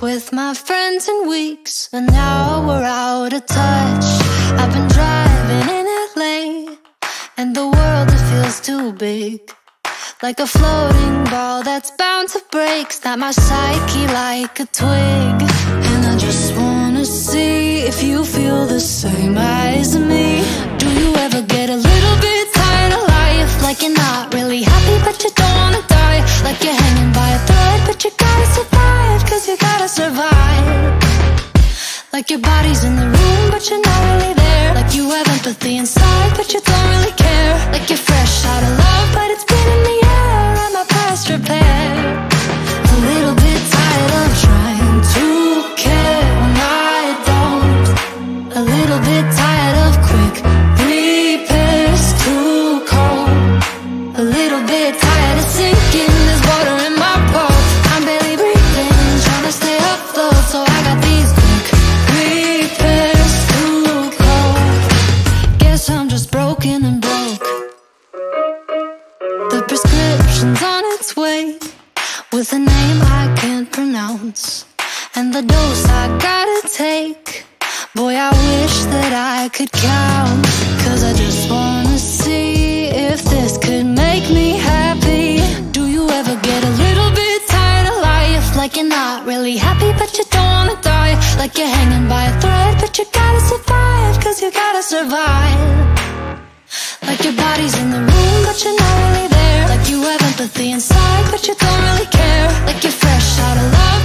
with my friends in weeks, and now we're out of touch. I've been driving in LA, and the world it feels too big. Like a floating ball that's bound to break, snap my psyche like a twig. And I just wanna see if you feel the same as me. Your body's in the with a name I can't pronounce. And the dose I gotta take. Boy, I wish that I could count. Cause I just wanna see if this could make me happy. Do you ever get a little bit tired of life? Like you're not really happy, but you don't wanna die. Like you're hanging by a thread, but you gotta survive. Cause you gotta survive. Like your body's in the room, but you're not really there. Like you have empathy inside, but you fresh out of love,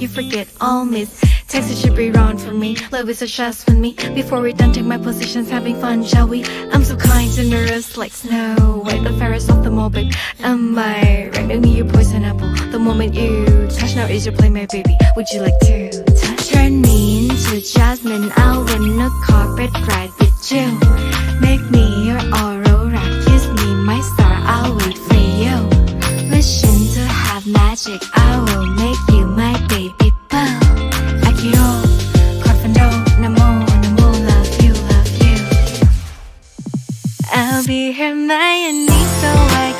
you forget all myths. Texas should be wrong for me. Love is a stress with me. Before we're done, take my positions, having fun, shall we? I'm so kind, and generous like snow. White, the fairest of them all, babe. Am I right? Me your poison apple. The moment you touch, now is your play, my baby. Would you like to touch? Turn me into jasmine. I'll win a carpet ride with you. I'll be Hermione so I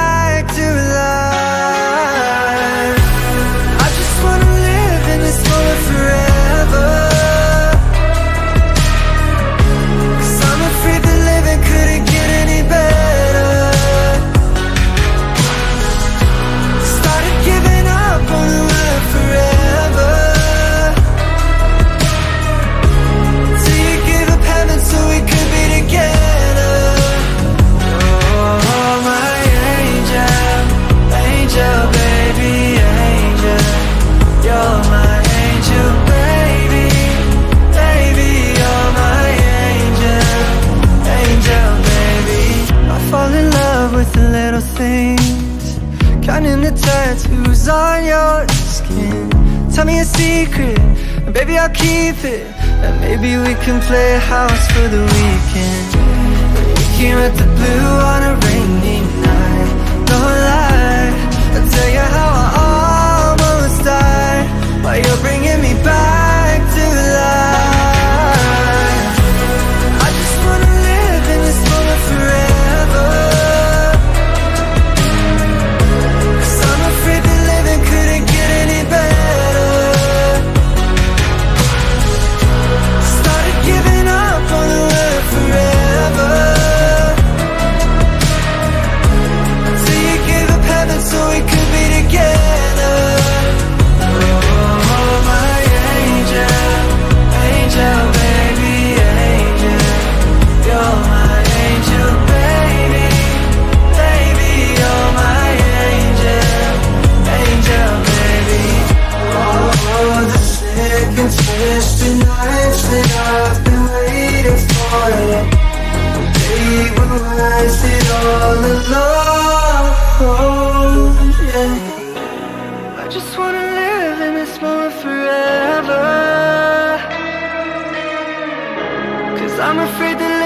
Tell me a secret, and baby I'll keep it. And maybe we can play house for the weekend. We came at the blue on a rainy night. No lie, I'll tell you how just wanna live in this moment forever. Cause I'm afraid that